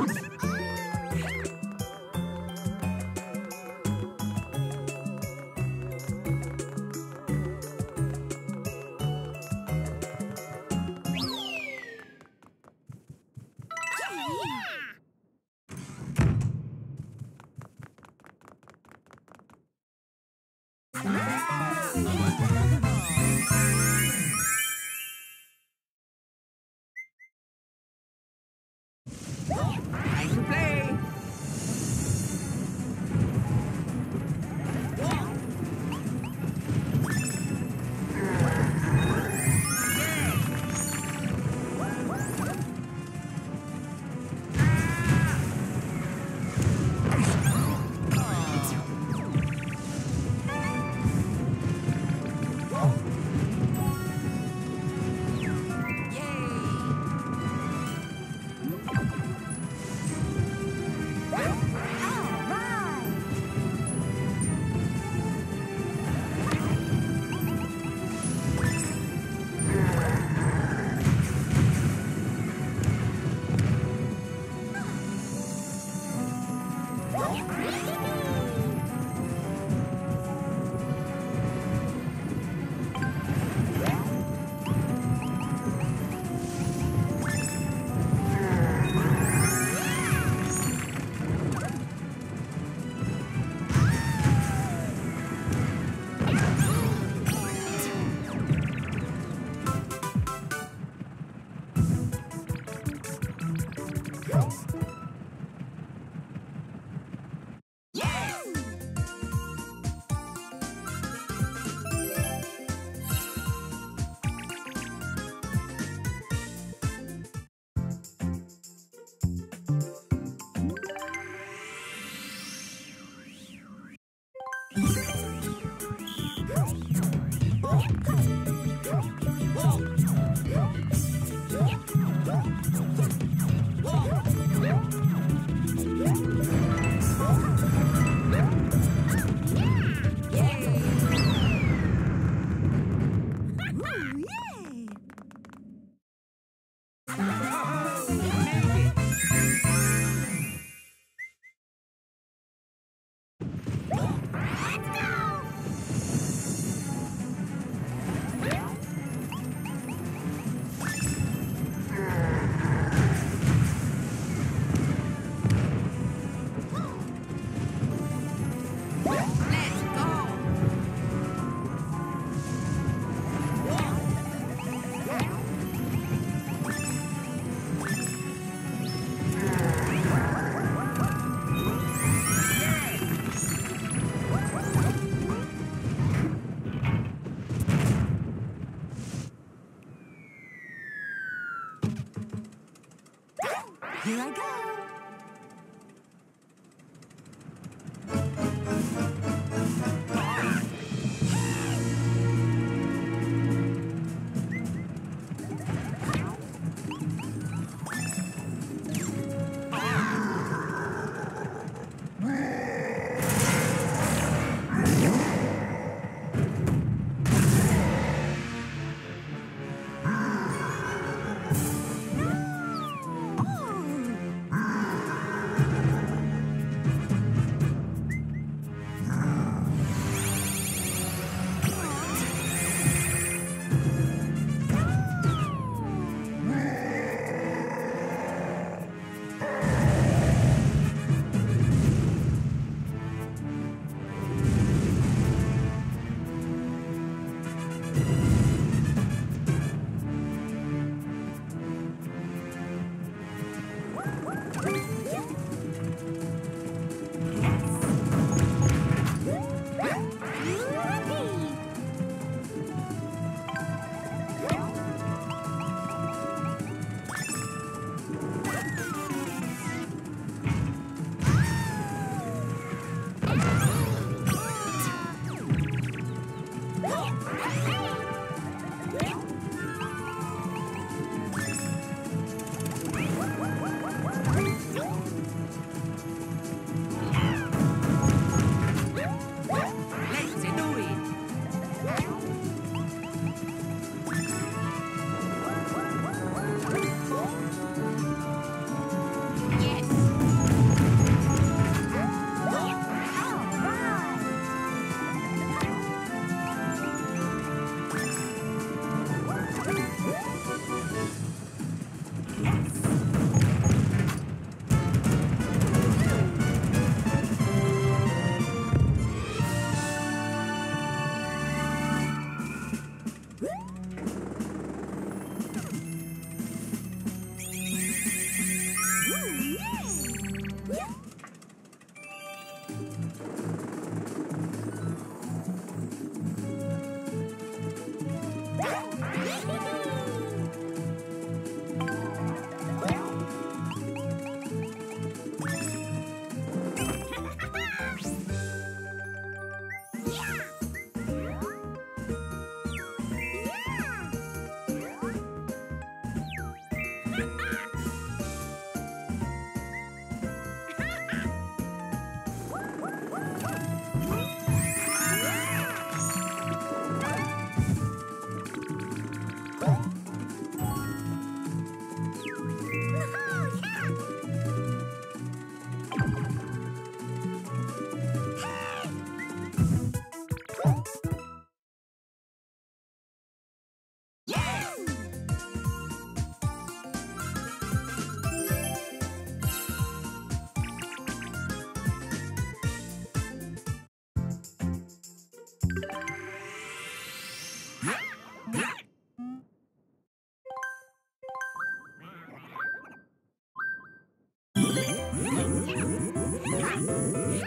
you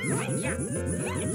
Yeah.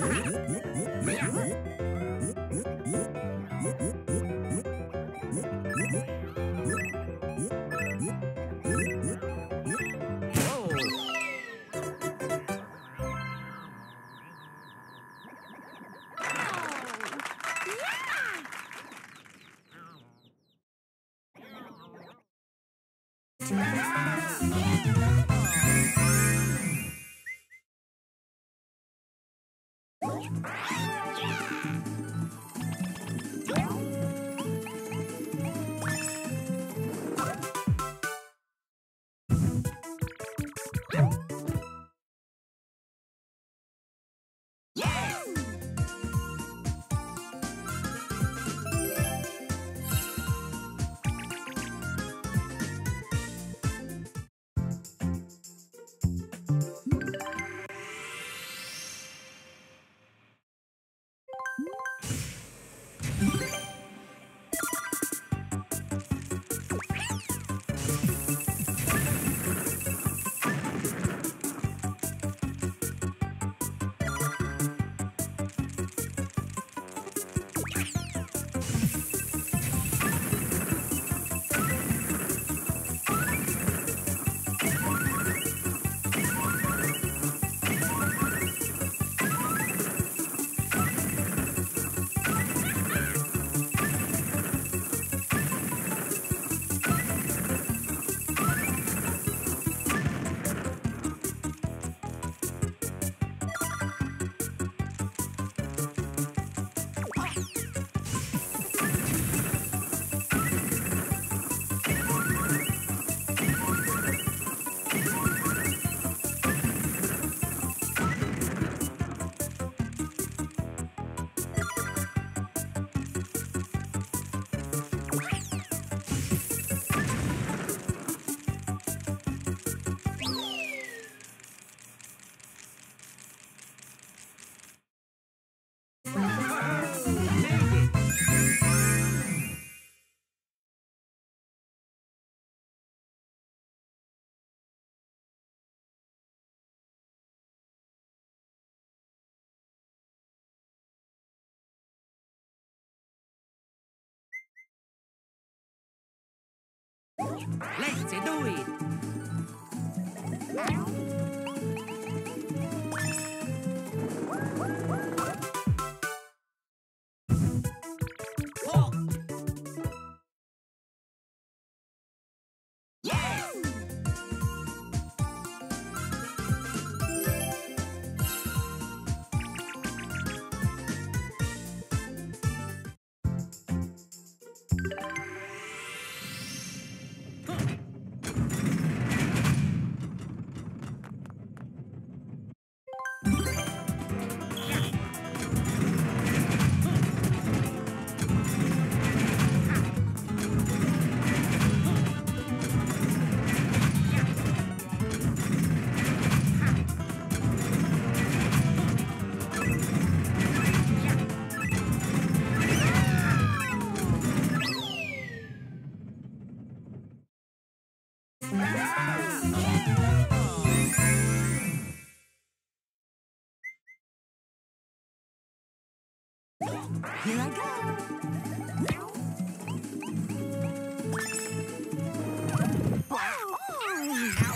Let's do it. Here I go. Wow.